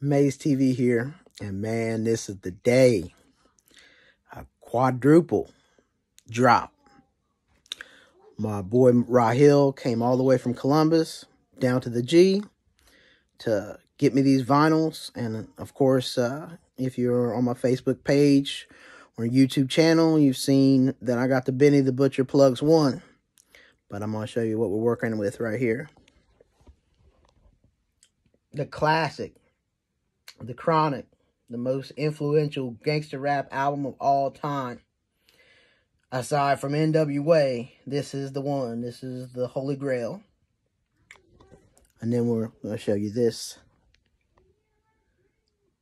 Mays TV here. And man, this is the day. A quadruple drop. My boy Rahil came all the way from Columbus down to the G to get me these vinyls. And of course, uh, if you're on my Facebook page or YouTube channel, you've seen that I got the Benny the Butcher Plugs 1. But I'm going to show you what we're working with right here. The classic the Chronic, the most influential gangster rap album of all time. Aside from NWA, this is the one. This is the Holy Grail. And then we're going to show you this.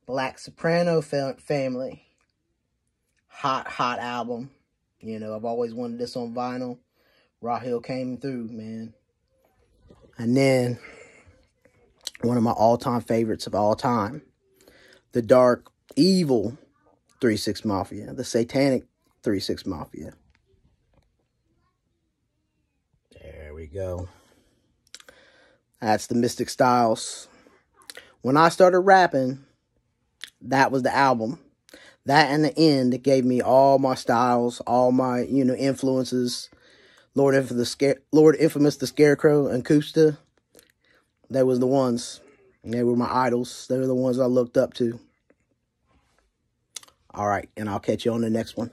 Black Soprano family. Hot, hot album. You know, I've always wanted this on vinyl. Rahil came through, man. And then, one of my all-time favorites of all time the dark, evil 3 6 Mafia, the satanic 3 6 Mafia. There we go. That's the Mystic Styles. When I started rapping, that was the album. That and the end gave me all my styles, all my, you know, influences. Lord Infamous, Lord Infamous the Scarecrow and Koopsta. They was the ones. They were my idols. They were the ones I looked up to. All right, and I'll catch you on the next one.